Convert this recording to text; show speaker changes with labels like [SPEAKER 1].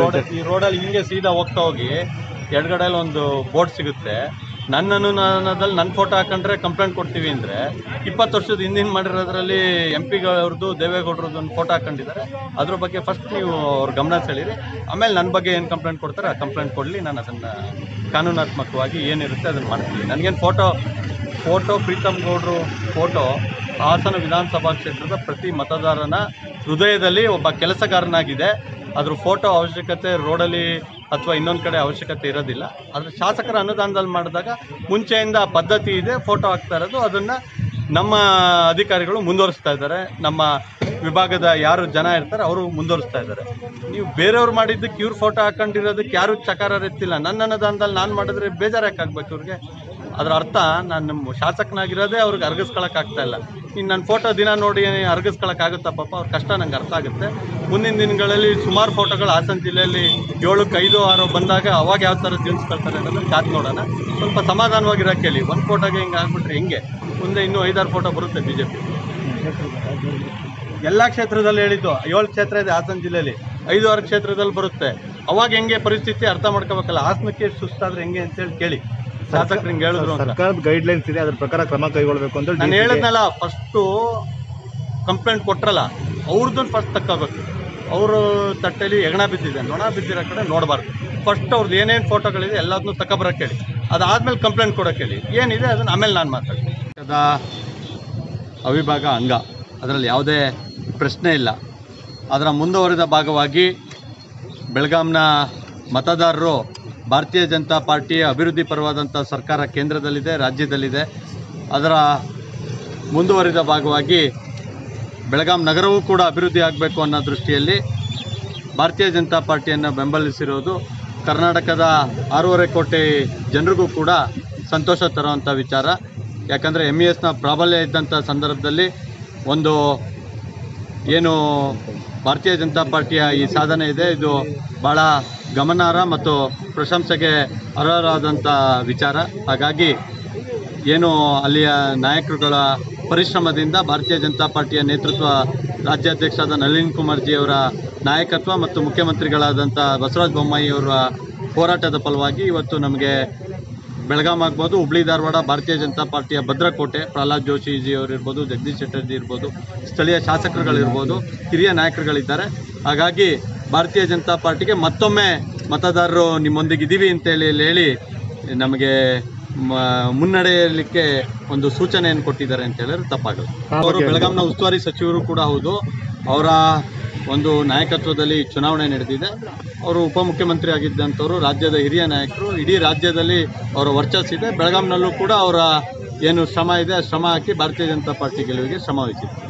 [SPEAKER 1] Road ಈ ರೋಡಲ್ಲಿ ಹಿಂಗೆ ಸೀದಾ ಹೋಗ್ತಾ ಹೋಗಿ ಎಡಗಡೆಯಲ್ಲಿ ಒಂದು ಬೋರ್ಡ್ ಸಿಗುತ್ತೆ. ನನ್ನ ಅನುದಾನದಲ್ಲಿ ನನ್ನ ಫೋಟೋ ಹಾಕೊಂಡ್ರೆ ಕಂಪ್ಲೇಂಟ್ ಕೊಡ್ತೀವಿ ಅಂದರೆ ಇಪ್ಪತ್ತು ವರ್ಷದ ಹಿಂದಿನ ಮಾಡಿರೋದ್ರಲ್ಲಿ ಎಂ ಪಿಗಳವ್ರದ್ದು ದೇವೇಗೌಡರದ್ದು ಒಂದು ಫೋಟೋ ಹಾಕೊಂಡಿದ್ದಾರೆ. ಅದ್ರ ಬಗ್ಗೆ ಫಸ್ಟ್ ನೀವು ಅವ್ರ ಗಮನ ಸೆಳೀರಿ ಆಮೇಲೆ ನನ್ನ ಬಗ್ಗೆ ಏನು ಕಂಪ್ಲೇಂಟ್ ಕೊಡ್ತಾರೆ ಆ ಕಂಪ್ಲೇಂಟ್ ಕೊಡಲಿ. ನಾನು ಅದನ್ನು ಕಾನೂನಾತ್ಮಕವಾಗಿ ಏನಿರುತ್ತೆ ಅದನ್ನು ಮಾಡ್ತೀನಿ. ನನಗೇನು ಫೋಟೋ ಫೋಟೋ ಪ್ರೀತಮ್ ಗೌಡ್ರು ಫೋಟೋ ಹಾಸನ ವಿಧಾನಸಭಾ ಕ್ಷೇತ್ರದ ಪ್ರತಿ ಮತದಾರನ ಹೃದಯದಲ್ಲಿ ಒಬ್ಬ ಕೆಲಸಗಾರನಾಗಿದೆ. ಅದ್ರ ಫೋಟೋ ಅವಶ್ಯಕತೆ ರೋಡಲ್ಲಿ ಅಥವಾ ಇನ್ನೊಂದು ಕಡೆ ಅವಶ್ಯಕತೆ ಇರೋದಿಲ್ಲ. ಆದರೆ ಶಾಸಕರ ಅನುದಾನದಲ್ಲಿ ಮಾಡಿದಾಗ ಮುಂಚೆಯಿಂದ ಪದ್ಧತಿ ಇದೆ, ಫೋಟೋ ಹಾಕ್ತಾ ಇರೋದು. ಅದನ್ನು ನಮ್ಮ ಅಧಿಕಾರಿಗಳು ಮುಂದುವರಿಸ್ತಾ ಇದ್ದಾರೆ. ನಮ್ಮ ವಿಭಾಗದ ಯಾರು ಜನ ಇರ್ತಾರೆ, ಅವರು ಮುಂದುವರಿಸ್ತಾ ಇದ್ದಾರೆ. ನೀವು ಬೇರೆಯವ್ರು ಮಾಡಿದ್ದಕ್ಕೆ ಇವ್ರು ಫೋಟೋ ಹಾಕೊಂಡಿರೋದಕ್ಕೆ ಯಾರು ಚಕಾರ ಎತ್ತಿಲ್ಲ. ನನ್ನ ಅನುದಾನದಲ್ಲಿ ನಾನು ಮಾಡಿದ್ರೆ ಬೇಜಾರು ಆಗ್ಬೇಕು ಇವ್ರಿಗೆ? ಅದರ ಅರ್ಥ ನಾನು ನಮ್ಮ ಶಾಸಕನಾಗಿರೋದೇ ಅವ್ರಿಗೆ ಅರ್ಗಿಸ್ಕೊಳಕ್ ಆಗ್ತಾ ಇಲ್ಲ. ಇನ್ನು ನನ್ನ ಫೋಟೋ ದಿನ ನೋಡಿ ಅರ್ಗಿಸ್ಕೊಳಕ್ ಆಗುತ್ತಾ ಪಾಪ ಅವ್ರ ಕಷ್ಟ ನಂಗೆ ಅರ್ಥ ಆಗುತ್ತೆ. ಮುಂದಿನ ದಿನಗಳಲ್ಲಿ ಸುಮಾರು ಫೋಟೋಗಳು ಹಾಸನ ಜಿಲ್ಲೆಯಲ್ಲಿ ಏಳಕ್ಕೆ ಐದು ಆರು ಬಂದಾಗ ಅವಾಗ ಯಾವ ಥರ ಜೀವಿಸ್ಕೊಳ್ತಾರೆ ಅನ್ನೋದನ್ನ ಕಾದು ನೋಡೋಣ. ಸ್ವಲ್ಪ ಸಮಾಧಾನವಾಗಿರೋ ಕೇಳಿ. ಒಂದು ಫೋಟೋಗೆ ಹಿಂಗೆ ಆಗ್ಬಿಟ್ರೆ ಹೆಂಗೆ? ಮುಂದೆ ಇನ್ನೂ ಐದಾರು ಫೋಟೋ ಬರುತ್ತೆ ಬಿ ಜೆ ಪಿ ಎಲ್ಲ ಕ್ಷೇತ್ರದಲ್ಲಿ ಹೇಳಿದ್ದು, ಏಳು ಕ್ಷೇತ್ರ ಇದೆ ಹಾಸನ ಜಿಲ್ಲೆಯಲ್ಲಿ. ಐದು ಆರು ಕ್ಷೇತ್ರದಲ್ಲಿ ಬರುತ್ತೆ. ಅವಾಗ ಹೆಂಗೆ ಪರಿಸ್ಥಿತಿ ಅರ್ಥ ಮಾಡ್ಕೋಬೇಕಲ್ಲ? ಹಾಸನಕ್ಕೆ ಸುಸ್ತಾದ್ರೆ ಹೆಂಗೆ ಅಂತೇಳಿ ಕೇಳಿ. ಶಾಸಕರು ಹಿಂಗೆ ಹೇಳಿದ್ರು ಅಂತ.
[SPEAKER 2] ಸರ್ಕಾರದ ಗೈಡ್ ಲೈನ್ಸ್ ಇದೆ ಅದ್ರ ಪ್ರಕಾರ ಕ್ರಮ ಕೈಗೊಳ್ಳಬೇಕು ಅಂತ
[SPEAKER 1] ನಾನು ಹೇಳಿದ್ನಲ್ಲ ಫಸ್ಟು ಕಂಪ್ಲೇಂಟ್ ಕೊಟ್ರಲ್ಲ ಅವ್ರದ್ದು ಫಸ್ಟ್ ತಕ್ಕೋಬೇಕು ಅವರು ತಟ್ಟೆಲಿ ಹೆಗಣ ಬಿದ್ದಿದೆ ನೊಣ ಬಿದ್ದಿರೋ ಕಡೆ ನೋಡಬಾರ್ದು. ಫಸ್ಟ್ ಅವ್ರದ್ದು ಏನೇನು ಫೋಟೋಗಳಿದೆ ಎಲ್ಲದನ್ನೂ ತಗೊಬರಕ್ಕೆ ಹೇಳಿ. ಅದಾದ್ಮೇಲೆ ಕಂಪ್ಲೇಂಟ್ ಕೊಡೋಕ್ಕೆ ಹೇಳಿ. ಏನಿದೆ ಅದನ್ನು ಆಮೇಲೆ ನಾನು ಮಾತಾಡ್ತೀನಿ. ಅದ ಅವಿಭಾಗ ಅಂಗ ಅದರಲ್ಲಿ ಯಾವುದೇ ಪ್ರಶ್ನೆ ಇಲ್ಲ. ಅದರ ಮುಂದುವರಿದ ಭಾಗವಾಗಿ ಬೆಳಗಾಂನ ಮತದಾರರು ಭಾರತೀಯ ಜನತಾ ಪಾರ್ಟಿಯ ಅಭಿವೃದ್ಧಿ ಪರವಾದಂಥ ಸರ್ಕಾರ ಕೇಂದ್ರದಲ್ಲಿದೆ, ರಾಜ್ಯದಲ್ಲಿದೆ. ಅದರ ಮುಂದುವರಿದ ಭಾಗವಾಗಿ ಬೆಳಗಾಂ ನಗರವೂ ಕೂಡ ಅಭಿವೃದ್ಧಿ ಆಗಬೇಕು ಅನ್ನೋ ದೃಷ್ಟಿಯಲ್ಲಿ ಭಾರತೀಯ ಜನತಾ ಪಾರ್ಟಿಯನ್ನು ಬೆಂಬಲಿಸಿರೋದು, ಕರ್ನಾಟಕದ ಆರೂವರೆ ಕೋಟಿ ಜನರಿಗೂ ಕೂಡ ಸಂತೋಷ ತರುವಂಥ ವಿಚಾರ. ಯಾಕಂದರೆ ಎಂ ಇ ಎಸ್ನ ಪ್ರಾಬಲ್ಯ ಇದ್ದಂಥ ಸಂದರ್ಭದಲ್ಲಿ ಒಂದು ಏನು ಭಾರತೀಯ ಜನತಾ ಪಾರ್ಟಿಯ ಈ ಸಾಧನೆ ಇದೆ. ಇದು ಭಾಳ ಗಮನಾರ್ಹ ಮತ್ತು ಪ್ರಶಂಸೆಗೆ ಅರ್ಹರಾದಂಥ ವಿಚಾರ. ಹಾಗಾಗಿ ಏನು ಅಲ್ಲಿಯ ನಾಯಕರುಗಳ ಪರಿಶ್ರಮದಿಂದ ಭಾರತೀಯ ಜನತಾ ಪಾರ್ಟಿಯ ನೇತೃತ್ವ ರಾಜ್ಯಾಧ್ಯಕ್ಷರಾದ ನಳಿನ್ ಕುಮಾರ್ಜಿ ಅವರ ನಾಯಕತ್ವ ಮತ್ತು ಮುಖ್ಯಮಂತ್ರಿಗಳಾದಂಥ ಬಸವರಾಜ ಬೊಮ್ಮಾಯಿಯವರ ಹೋರಾಟದ ಫಲವಾಗಿ ಇವತ್ತು ನಮಗೆ ಬೆಳಗಾಂ ಆಗ್ಬೋದು ಹುಬ್ಳಿ ಧಾರವಾಡ ಭಾರತೀಯ ಜನತಾ ಪಾರ್ಟಿಯ ಭದ್ರಕೋಟೆ ಪ್ರಹ್ಲಾದ್ ಜೋಶಿಜಿ ಅವರು ಇರ್ಬೋದು ಜಗದೀಶ್ ಶೆಟ್ಟರ್ಜಿ ಇರ್ಬೋದು ಸ್ಥಳೀಯ ಶಾಸಕರುಗಳಿರ್ಬೋದು ಹಿರಿಯ ನಾಯಕರುಗಳಿದ್ದಾರೆ. ಹಾಗಾಗಿ ಭಾರತೀಯ ಜನತಾ ಪಾರ್ಟಿಗೆ ಮತ್ತೊಮ್ಮೆ ಮತದಾರರು ನಿಮ್ಮೊಂದಿಗೆ ಇದ್ದೀವಿ ಅಂತೇಳಿ ಹೇಳಿ ನಮಗೆ ಮುನ್ನಡೆಯಲಿಕ್ಕೆ ಒಂದು ಸೂಚನೆಯನ್ನು ಕೊಟ್ಟಿದ್ದಾರೆ ಅಂತ ಹೇಳಿದ್ರೆ ತಪ್ಪಾಗಲ್ಲ. ಅವರು ಬೆಳಗಾಂನ ಉಸ್ತುವಾರಿ ಸಚಿವರು ಕೂಡ ಹೌದು. ಅವರ ಒಂದು ನಾಯಕತ್ವದಲ್ಲಿ ಚುನಾವಣೆ ನಡೆದಿದೆ. ಅವರು ಉಪಮುಖ್ಯಮಂತ್ರಿ ಆಗಿದ್ದಂಥವ್ರು, ರಾಜ್ಯದ ಹಿರಿಯ ನಾಯಕರು, ಇಡೀ ರಾಜ್ಯದಲ್ಲಿ ಅವರ ವರ್ಚಸ್ಸಿದೆ ಬೆಳಗಾಂನಲ್ಲೂ ಕೂಡ ಅವರ ಏನು ಶ್ರಮ ಇದೆ, ಶ್ರಮ ಹಾಕಿ ಭಾರತೀಯ ಜನತಾ ಪಾರ್ಟಿ ಗೆಲುವಿಗೆ ಶ್ರಮ ವಹಿಸಿದೆ